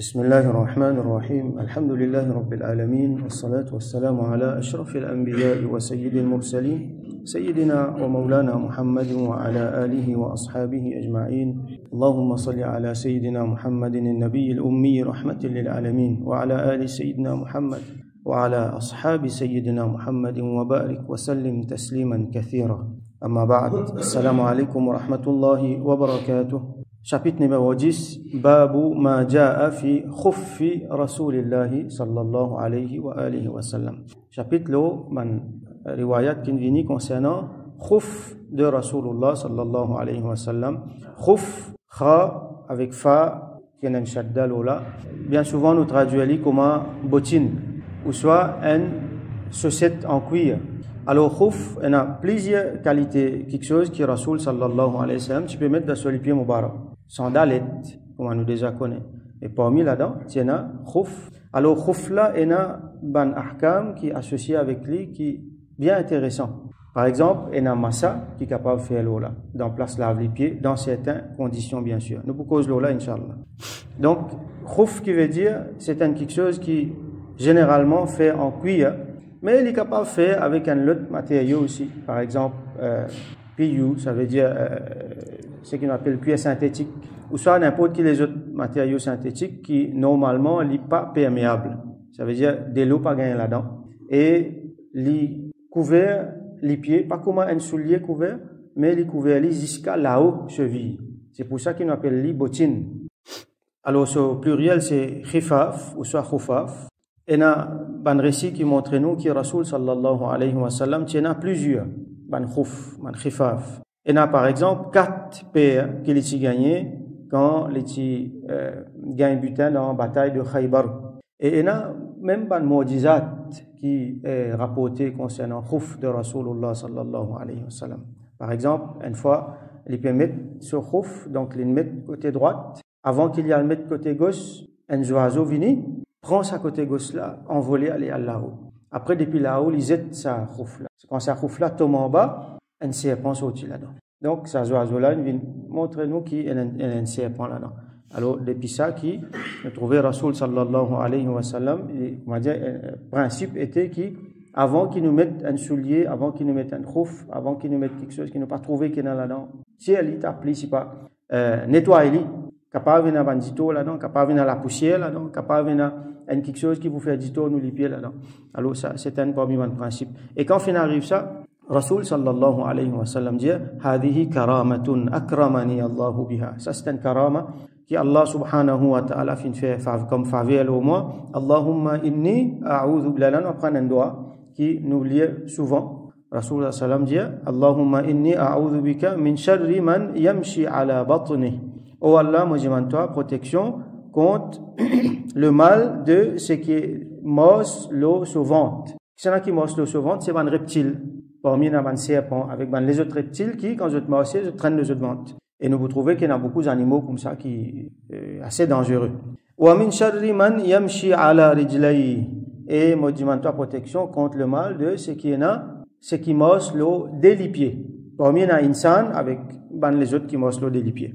بسم الله الرحمن الرحيم الحمد لله رب العالمين والصلاة والسلام على أشرف الأنبياء وسيد المرسلين سيدنا ومولانا محمد وعلى آله وأصحابه أجمعين اللهم صل على سيدنا محمد النبي الأمي رحمة للعالمين وعلى آل سيدنا محمد وعلى أصحاب سيدنا محمد وبارك وسلم تسليما كثيرا أما بعد السلام عليكم ورحمة الله وبركاته Chapitre numéro 10, Babu ma ja'a fi khuffi Rasulillahi sallallahu alayhi wa alihi wa sallam. Chapitre lo man riwayat qui vini concernant khuf de Rasulullah sallallahu alayhi wa sallam. Khuf, kha avec fa un shadda là. Bien souvent nous traduisons comme bottine ou soit une chaussette en cuir. Alors, khuf, il a plusieurs qualités, quelque chose qui Rasul sallallahu alayhi wa sallam, tu peux mettre sur les pieds mubarak. Sandalette, comme on nous déjà connaît. Et parmi là-dedans, il y a khuf. Alors, khuf là, il y a ban ahkam qui est associé avec lui, qui est bien intéressant. Par exemple, il y a massa qui est capable de faire l'eau là, dans place lave les pieds, dans certaines conditions bien sûr. Nous pouvons l'eau là, Inch'Allah. Donc, khuf qui veut dire, c'est quelque chose qui généralement fait en cuir, mais il est capable de faire avec un autre matériau aussi. Par exemple, euh, ça veut dire euh, ce qu'on appelle cuir synthétique, ou soit n'importe quel les autres matériaux synthétiques qui normalement ne sont pas perméables. Ça veut dire de l'eau pas gagner là-dedans. Et les couverts, les pieds, pas comme un soulier couvert, mais les couverts jusqu'à là-haut, cheville. C'est pour ça qu'on appelle les bottines. Alors, au pluriel, c'est khifaf, ou soit khufaf. Et il y a un récit qui montre nous que Rasul sallallahu alayhi wa sallam, a plusieurs, ban khuf, ban. Il y a par exemple quatre paires qu'il a gagné quand il euh, gagne butin dans la bataille de Khaybar. Et il y a même ban mojizat qui est rapporté concernant khuf de Rasulullah sallallahu alayhi wa. Par exemple, une fois, il peut mettre sur khuf, donc il met côté droite, avant qu'il y ait le mettre côté gauche, un oiseau vient prend sa côté gauche là, envolé, aller à là-haut. Après, depuis là-haut, il jette sa khouf là. Quand sa khouf là tombe en bas, serpent saute là-dedans. Donc, ça oiseau là, il vient montrer nous qu'il y a un, serpent là-dedans. Alors, depuis ça, qui, nous trouvait Rasul sallallahu alayhi wa sallam, on va dire, le principe était qui, avant nous mette un soulier, avant qu'il nous mette un khouf, avant qu'il nous mette quelque chose qu'il n'a pas trouvé qu'il est là-dedans, si elle est appelée, si pas, euh, nettoyez-le capable de bandito là-dedans, capable la poussière là-dedans, capable de quelque chose qui vous fait dito nous les pieds là-dedans. Alors ça, c'est un parmi les principes. Et quand fin arrive ça, Rasul sallallahu alayhi wa sallam dit هذه كرامة أكرمني الله بها. Ça c'est un karama qui Allah subhanahu wa ta'ala fin fait comme faveur au moi. Allahumma inni a'udhu billah. On prend un doigt qui nous lie souvent. Rasul sallam dit Allahumma inni a'udhu bika min sharri man yamshi ala batnihi. Oh Allah, moi je toi protection contre le mal de ce qui mosse l'eau sauvante. C'est qui mosse l'eau sauvante, c'est un reptile. parmi les dans avec ben, les autres reptiles qui, quand ils sont ils traînent les autres ventes. Et nous vous trouvez qu'il y en a beaucoup d'animaux comme ça qui sont euh, assez dangereux. Et moi, toi protection contre le mal de ce qui est là, ce qui mosse l'eau des pieds. Parmi dans insan avec ben, les autres qui mossent l'eau des pieds.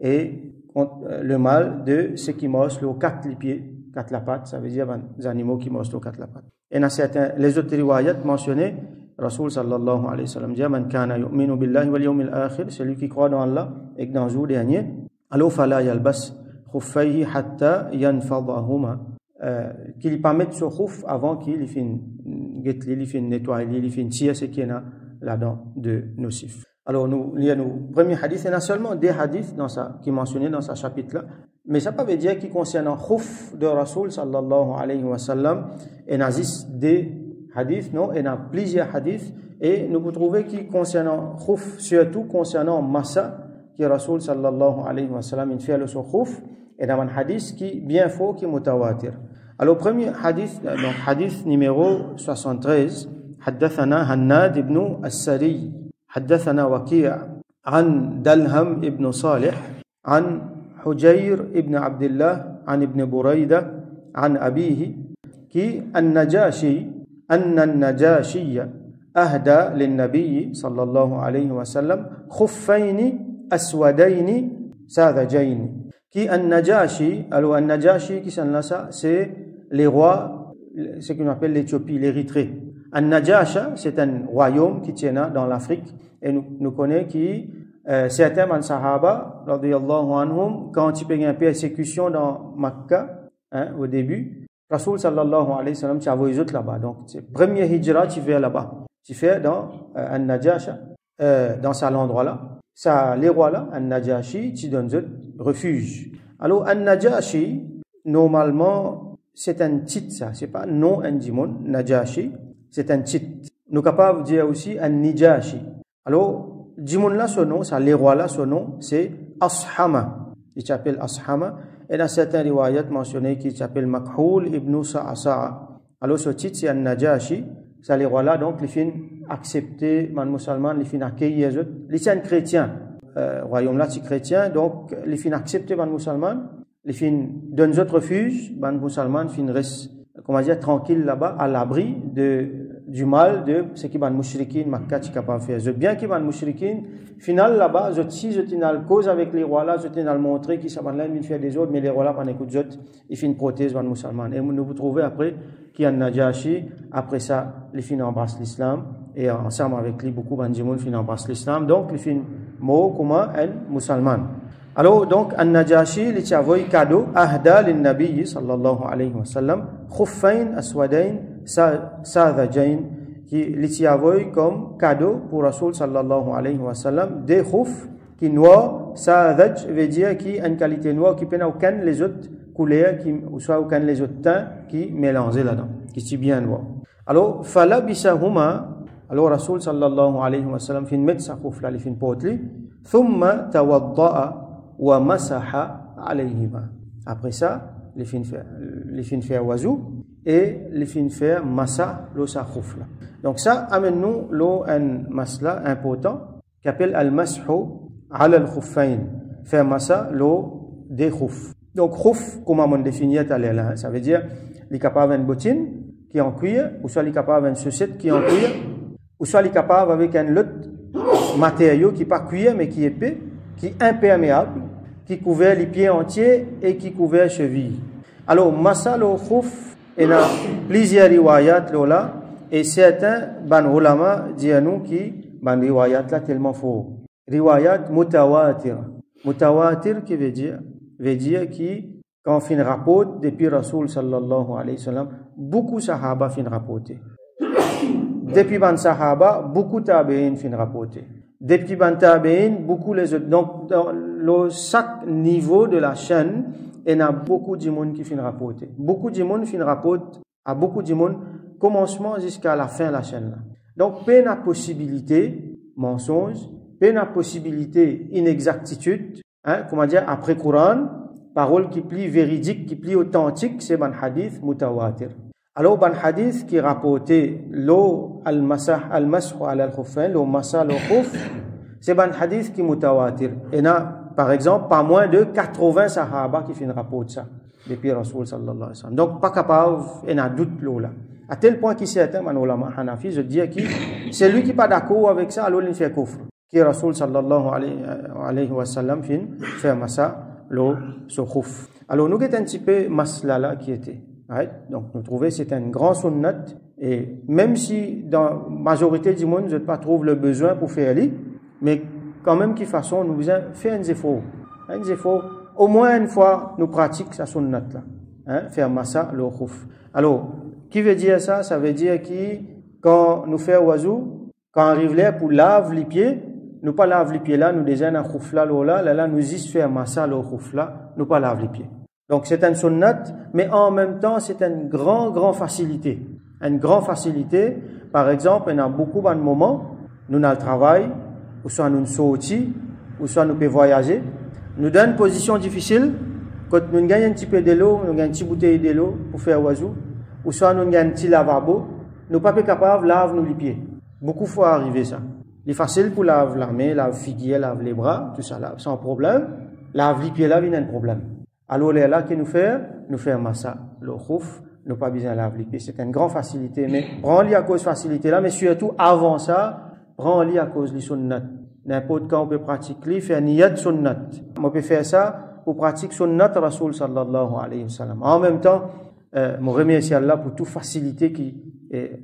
Et contre euh, le mal de ce qui mosse l'eau quatre pieds, quatre la patte, ça veut dire ben, les animaux qui mossent l'eau quatre la patte. Et dans certains, les autres riwayat mentionnés, Rasul sallallahu alayhi wa sallam dit Man kana yu'minu billahi wal yawmil akhir, celui qui croit dans Allah et dans le jour dernier, alors fala yalbas khuffayhi hatta yanfadahuma. Qu'il pas mettre khouf avant qu'il finisse il finisse nettoyer, il finisse tirer ce qui est là-dedans de nocif. Alors, nous, il y a nos premiers hadiths, il y en a seulement des hadiths dans ça, qui dans ce chapitre-là. Mais ça ne veut pas dire qu'il concerne un khouf de Rasul sallallahu alayhi wa sallam. Il y a des hadiths, non, il y a plusieurs hadiths. Et nous pouvons trouver qu'il concerne un khouf, surtout concernant massa, qui Rasul sallallahu alayhi wa sallam, il fait le khouf. Et dans un hadith qui est bien faux, qui est mutawatir. Alors, premier hadith, donc hadith numéro 73, حدثنا هناد بن السري حدثنا وكيع عن دلهم ابن صالح عن حجير ابن عبد الله عن ابن بريدة عن أبيه qui An-Najashi, An-Najashiya, ahda lin-Nabi sallallahu alayhi wa sallam, khuffaini aswadaini sadajaini. Qui An-Najashi, alors An-Najashi, qui s'en c'est les rois, ce qu'on appelle l'Éthiopie, l'Érythrée. An-Najasha, c'est un royaume qui tient dans l'Afrique, et nous, nous qui euh, certains en Sahaba, anhum, quand il y a une persécution dans Makkah, hein, au début, Rasul sallallahu alayhi wa sallam tu as vu là-bas. Donc c'est premier hijra tu fais là-bas. Tu fais dans euh, An-Najasha euh, dans cet endroit-là. Ça les rois là An-Najashi tu donnes refuge. Alors An-Najashi normalement c'est un titre ça. C'est pas non un dimon Najashi c'est un titre. Nous capables de dire aussi An-Nijashi alors Jimoun là, son nom, ça, les rois là, son nom, c'est Ashama. Il s'appelle Ashama. Et dans certains riwayats mentionnés qu'il s'appelle Makhul ibn Sa'asa'a. Alors, ce titre, c'est An-Najashi. Ça, les rois là, donc, les fins acceptés, man musulman, les fins accueillis, les fins chrétiens. Euh, royaume là, c'est chrétien, donc, les fins acceptés, man musulman, les fins donnent autres refuge, man musulman, fin reste, comment dire, tranquille là-bas, à l'abri de du mal de ce qui van mushrikin Makkah qui capable faire. Je bien qui van mushrikin. Final là-bas, je si je tiens la cause avec les rois là, je tiens à montrer qui va là faire des autres mais les rois là pendant écoute je ils une prothèse van musulman et nous vous trouvez après qui a Najashi après ça les fin embrassent l'islam et ensemble avec lui beaucoup van jimoun fin embrassent l'islam donc les fin mot comment un musulman. Alors donc An-Najashi li t'avoy cadeau ahda lin nabi sallallahu alayhi wa sallam khuffain aswadain Sadajain qui li avoy comme cadeau pour Rasul sallallahu alayhi wa sallam des khouf qui noir sadaj veut dire qui une qualité noire qui peut aucun les autres couleurs ou soit aucun les autres teints qui mélangés là-dedans qui sont bien noir alors fala bisahuma alors Rasul sallallahu alayhi wa sallam fin met sa khouf là fin potli thumma tawadda'a wa masaha alayhima. Après ça les fin faire les et les fin faire massa lo sa khouf donc ça amène nous lo un masla important qui appelle al mashu ala al khuffain faire massa lo des khouf. Donc khouf comment on définit à ça veut dire les capable une bottine qui est en cuir ou soit les capable une chaussette qui est en cuir ou soit les capable avec un autre matériau qui pas cuir mais qui est épais qui est imperméable qui couvert les pieds entiers et qui couvert les chevilles. Alors massa lo khouf il y a plusieurs riwayat là et certains ban ulama disent qui ban riwayat là tellement faux. Riwayat mutawatir. Mutawatir qui veut dire veut dire qui quand on fait un rapport depuis Rasul sallallahu alayhi wa sallam beaucoup sahaba fin rapporté depuis ban sahaba beaucoup tabi'in fin rapporté depuis ban tabi'in beaucoup les autres. Donc dans le chaque niveau de la chaîne et il y a beaucoup de monde qui finit rapporter. Beaucoup de monde finit rapporter à beaucoup de monde, commencement jusqu'à la fin de la chaîne. Là. Donc, peu la possibilité, mensonge, peu la possibilité, inexactitude, hein, comment dire, après Coran, parole qui plie véridique, qui plie authentique, c'est un hadith mutawatir. Alors, un hadith qui rapporté l'eau al-masah al-mashu al-khuffain, l'eau masah al-khuf, c'est un hadith qui mutawatir. Et là, par exemple, pas moins de 80 sahaba qui rapport de ça, depuis Rasul sallallahu alayhi wa sallam. Donc, pas capable, il y a doute là. À tel point qu'il certains, man hanafi, je dis que c'est lui qui pas d'accord avec ça, alors il fait kufr. Qui Rasul sallallahu alayhi wa sallam fin faire massa, lo, ce khuf. Alors, nous, un petit peu masla là qui était. Donc, nous trouvons c'est un grand sunnat. Et même si dans la majorité du monde, je ne pas trouve le besoin pour faire aller, mais quand même qui façon nous faire un effort. Un effort, au moins une fois, nous pratiquons sa sunnat là. Hein, faire massa le khouf. Alors, qui veut dire ça? Ça veut dire que quand nous faisons oiseau, quand on arrive là pour laver les pieds, nous pas laver les pieds là, nous déjà un khouf là, là, là, là, nous juste faire massa le khouf là, nous pas laver les pieds. Donc c'est un sunnat, mais en même temps c'est une grande, grande facilité. Une grande facilité. Par exemple, y a beaucoup de moments, nous avons le travail, ou soit nous sortis, ou soit nous pouvons voyager. Nous donne une position difficile, quand nous gagnons un petit peu de l'eau, nous gagnons une petite bouteille de l'eau pour faire oiseau, ou soit nous gagnons un petit lavabo, nous pas capables de laver nos pieds. Beaucoup de fois arriver ça. Il est facile pour laver la main, laver figuier, laver les bras, tout ça sans problème. Laver les pieds là, il y a un problème. Alors là, que nous fait Nous faisons massa, le khouf, nous pas besoin de laver les pieds. C'est une grande facilité, mais prends-le à cause facilité là, mais surtout avant ça, prends-le à cause de sunnat n'importe quand on peut pratiquer, faire niyat sunnat. On peut faire ça pour pratiquer sunnat Rasul sallallahu alayhi wa sallam. En même temps, euh, je remercie Allah pour toute facilité qui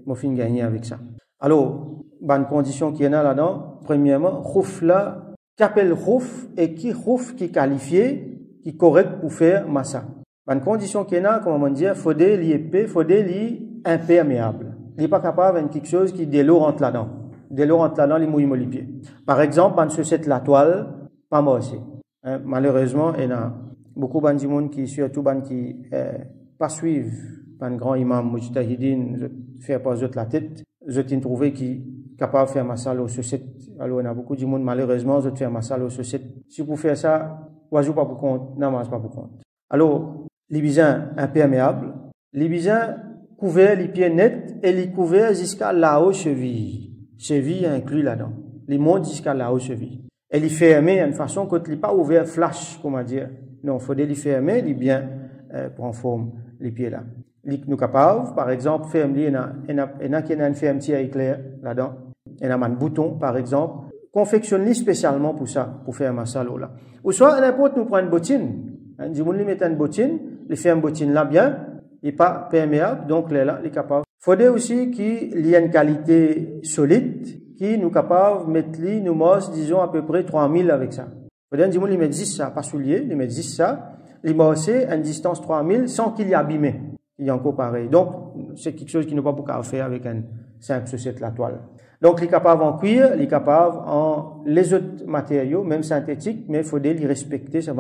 m'a fait gagner avec ça. Alors, bonne condition qui est là-dedans, premièrement, khouf là, qu'appelle khouf et qui khouf qui qualifié, qui correct pour faire massa. Bonne condition qui est là, comment on dit, faut des épais, faut des imperméable. Il n'est pas capable de quelque chose qui l'eau rentre là-dedans. De l'eau rentre là-dedans, il mouille les pieds. Par exemple, on se la toile, pas moi aussi. Hein, malheureusement, il y a beaucoup de gens qui, surtout, qui, euh, pas suivre un grand imam mujtahidin, fais pas la tête, je t'ai trouvé qui capable de faire ma salle au société. Alors, y a beaucoup de monde, malheureusement, je fais ma salle au société. Si vous faites ça, oiseau pas pour compte, namaz pas pour compte. Alors, les bisins imperméables, les bisins couverts, les pieds nets, et les couverts jusqu'à là-haut cheville. Cheville inclus là-dedans. Les montent jusqu'à là-haut cheville. Et les fermer d'une façon que les pas ouvert flash, comment dire. Non, il faut les fermer, les bien, euh, prendre forme les pieds là. Nous capables, par exemple, faire il y a qui a une ferme éclair là-dedans. Il y a un bouton, par exemple. Confectionne spécialement pour ça, pour faire ma salle là. Ou soit, n'importe nous prend une bottine. Hein, du monde, met une bottine, les fait une bottine là bien, il pas perméable, donc là, il est capable. Faudrait aussi qu'il y ait une qualité solide, qui nous capable de mettre nous disons, à peu près 3000 avec ça. Faudrait monde, il met 10 ça, pas soulier, il met 10 ça, il mosser à une distance 3000 sans qu'il y ait abîmé il y a encore pareil. Donc, c'est quelque chose qui n'a pas beaucoup à faire avec un simple société la toile. Donc, il est capable en cuir, il est capable en les autres matériaux, même synthétiques, mais il faut les respecter ces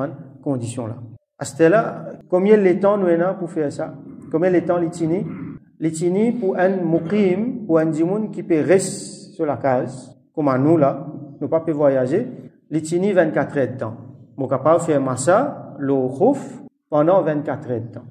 conditions-là. À ce là combien de temps nous avons pour faire ça? Combien de temps l'itini? L'itini pour un muqim, pour un dimoun qui peut rester sur la case, comme nous là, nous pas peut voyager, l'itini 24 heures de temps. Nous capable faire massa, le pendant 24 heures de temps.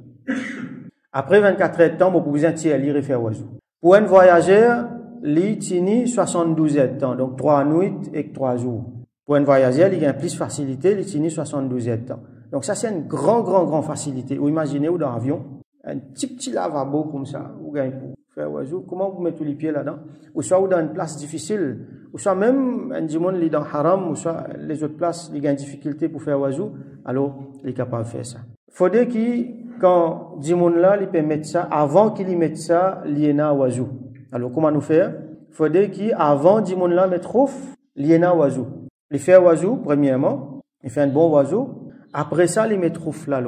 Après 24 heures de temps, vous pouvez tirer lire faire oiseau. Pour un voyageur, li tini 72 heures de temps, donc 3 nuits et 3 jours. Pour un voyageur, il y a plus facilité, il tini 72 heures de temps. Donc ça, c'est une grand, grand, grand facilité. Ou imaginez, ou dans l'avion, un petit, petit lavabo comme ça, ou gagne pour faire oiseau, comment vous mettez les pieds là-dedans? Ou soit ou dans une place difficile, ou soit même un dimon li dans haram, ou soit les autres places, il y a une difficulté pour faire oiseau, alors il est capable de faire ça. Faudrait qu'il quand Dimoun là, il peut mettre ça, avant qu'il y mette ça, liena oiseau. Alors, comment nous faire? Faudrait qu'il, avant Dimoun là, mette rouf, liena oiseau. Il fait oiseau, premièrement. Il fait un bon oiseau. Après ça, il met rouf là,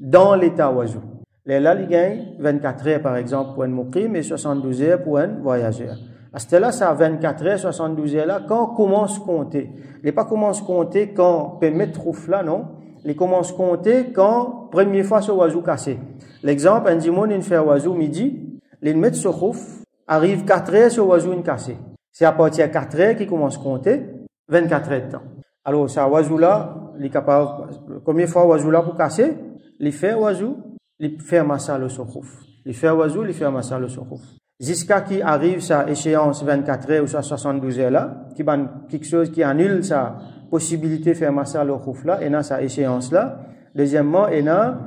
dans l'état oiseau. Là, il gagne 24 heures, par exemple, pour un moukim et 72 heures pour un voyageur. À ce là, ça 24 heures, 72 heures là, quand on commence à compter. Il n'est pas commence à compter quand mettre rouf là, non? il commence à compter quand première fois ce oiseau cassé. L'exemple, un dimanche, il fait oiseau midi, il met ce rouf, arrive 4 heures, ce oiseau est cassé. C'est à partir de 4 heures qu'il commence à compter 24 heures de temps. Alors, ce oiseau-là, il est capable, de fois oiseau là pour casser? Il fait oiseau, il fait massa le rouf. Il fait oiseau, il fait massa le rouf. Jusqu'à qui arrive sa échéance 24 heures ou sa 72 heures là, qui quelque chose qui annule sa possibilité faire massa le khouf là, et dans sa échéance là. Deuxièmement, et dans,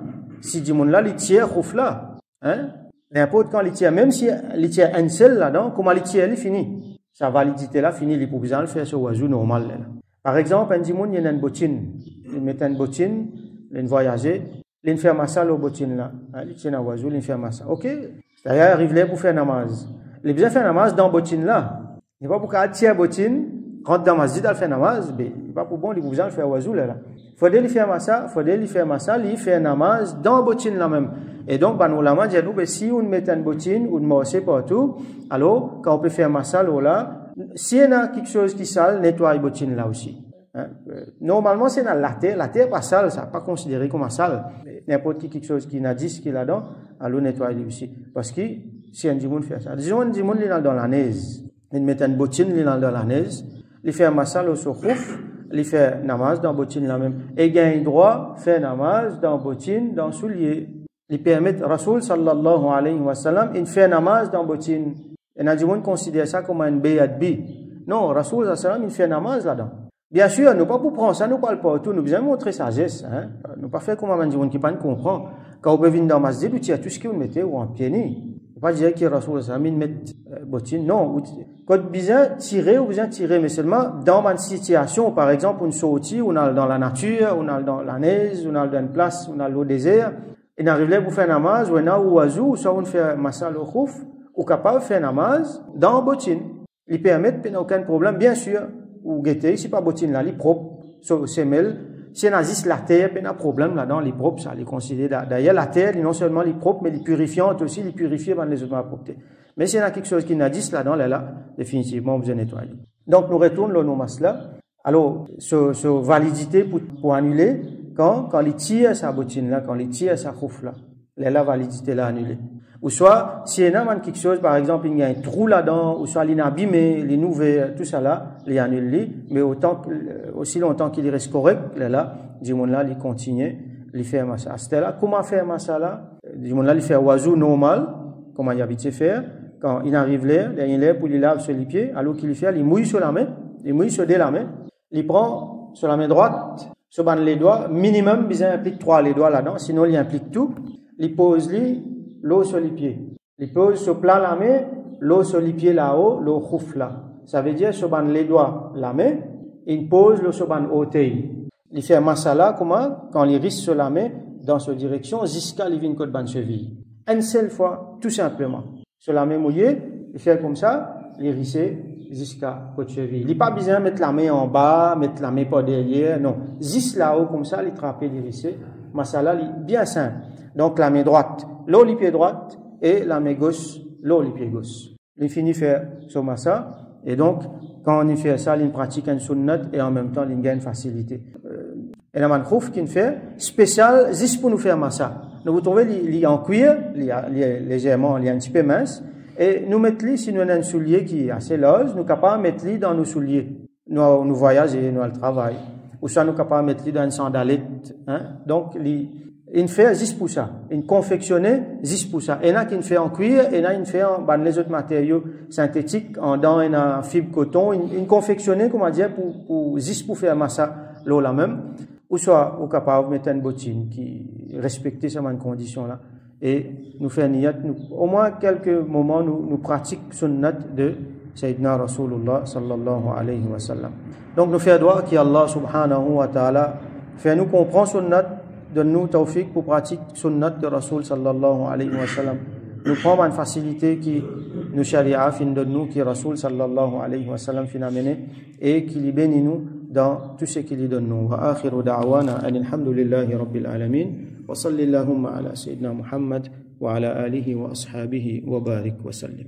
si du monde là, il tient khouf là, hein, n'importe quand il tient, même si tient un seul là-dedans, comment il finit? Sa validité là, peut besoin le faire sur oiseau normal là. Par exemple, un dimanche, il y a une bottine. Il met une bottine, il voyager, il fait massa le bottine là. Hein, il tient un oiseau, il fait massa. Ok? C'est-à-dire, il arrive là pour faire namaz. Il besoin de faire namaz dans bottine là. Il pas pour qu'il tient bottine, rentre dans masjid, il fait namaz, mais il pas pour bon, il besoin de faire oiseau là. Faudrait lui faire massa, faudrait lui faire massa, lui faire namaz dans bottine là même. Et donc, ben, ulama dit nous, si on met une bottine ou une morceau partout, alors, quand on peut faire massa là, s'il y a quelque chose qui sale, nettoie bottine là aussi. Hein? Euh, normalement, c'est dans la terre. La terre pas sale, ça pas considéré comme sale. N'importe qui quelque chose qui n'a dit qui est là-dedans, alors nettoie aussi. Parce que si un dimoun fait ça, disons un dimoun il est dans la neige, il met une bottine il est dans la neige, il fait un massal au soukhouf, il fait namaz dans bottine la même. Et gagne droit faire namaz dans bottine, dans soulier. Il permet, Rasul sallallahu alayhi wa sallam, il fait namaz dans bottine. Et Nadjimoun considère ça comme un bi. Non, Rasul sallallahu alayhi wa sallam, il fait namaz là-dedans. Bien sûr, nous pas pour prendre ça, nous parle pas tout, nous besoin montrer sagesse, hein. Nous pas faire comme un Nadjimoun qui pas comprend. Quand on peut venir dans masjid, tu as tout ce vous mettez ou en pied Pas dire que Rasoul Samin met euh, bottine. Non, quand besoin tirer ou besoin tirer, mais seulement dans une situation, par exemple, une sortie, on a dans la nature, on a dans la neige, on a dans une place, on a au désert, et n'arrive là pour faire namaz, ou on a ou oiseau, ou soit on fait massal au khouf, ou capable de faire namaz dans bottine. Il permet, aucun problème, bien sûr, ou guetter, si pas bottine là, il propre, semelle, si on a juste la terre, il a un problème là-dedans, les propres, ça les considère. D'ailleurs, la terre, non seulement les propres, mais les purifiantes aussi, les purifier dans les autres propreté. Mais s'il y a quelque chose qui dit là-dedans, là, là, définitivement, vous nettoyer. Donc, nous retournons le masque là. Alors, ce, ce validité pour, pour annuler, quand, quand il tire sa bottine là, quand il tire sa là, là, la validité là annulée. Ou soit, si il y a quelque chose, par exemple, il y a un trou là-dedans, ou soit il est abîmé, il est nouveau, tout ça là, il annule, mais autant, aussi longtemps qu'il reste correct, là, là, du monde là, il continue, il fait un ça. C'était là, comment faire un là? Du monde là, il fait un oiseau normal, comment il habite faire. Quand il arrive là, il est pour il lave sur les pieds, alors qu'il fait, il mouille sur la main, il mouille sur la main, il prend sur la main droite, sur les doigts, minimum, il implique trois les doigts là-dedans, sinon il implique tout. Il pose l'eau sur les pieds. Il pose sur plein la main, l'eau sur les pieds là-haut, l'eau khouf là. Ça veut dire sur les doigts la main, il pose l'eau sur ban Il fait un masala comment? Quand il risque sur la main dans cette direction jusqu'à il vient côté ban cheville. Une seule fois, tout simplement. Sur main mouillée, il fait comme ça, il risque jusqu'à côté cheville. Il n'est pas besoin de mettre la main en bas, mettre la main pas derrière, non. Juste là-haut comme ça, il trappe, il risque. Masala, bien simple. Donc la main droite, pied droite et la main gauche, pied gauche. Il finit faire ce massa et donc quand on fait ça, il pratique un sunnat et en même temps il gagne facilité. Euh, et la manchouf qui fait spécial juste pour nous faire massa. Nous vous trouvez il y a en cuir, il est légèrement, il est un petit peu mince et nous mettons si nous avons un soulier qui est assez large, nous sommes capables de mettre dans nos souliers. Nous, nous voyager, nous le travail. Ou soit nous sommes capables de mettre dans une sandalette. Hein? Donc, il fait juste pour ça. Il confectionne juste pour ça. Il y en a qui fait en cuir, il y en a qui fait en les autres matériaux synthétiques, en dents, et en fibre coton. Il, confectionne, comment dire, pour, pour, juste pour faire massa l'eau là même. Ou soit, au capable de mettre une bottine qui respecte ces conditions là. Et nous faire niyat, nous, au moins quelques moments, nous, nous pratiquons sunnat de Sayyidina Rasulullah sallallahu alayhi wa sallam. Donc, nous faisons droit qu'Allah subhanahu wa ta'ala fait nous comprendre sunnat donne-nous tawfiq pour pratiquer sunnat de Rasul sallallahu alayhi wa sallam. Nous prenons une facilité qui nous sharia fin de nous, qui Rasul sallallahu alayhi wa sallam fin amené et qui les bénit nous dans tout ce qu'il donne nous. Wa akhiru da'wana alhamdulillahi rabbil alamin wa salli ala sayyidina Muhammad wa ala alihi wa ashabihi wa barik wa sallim.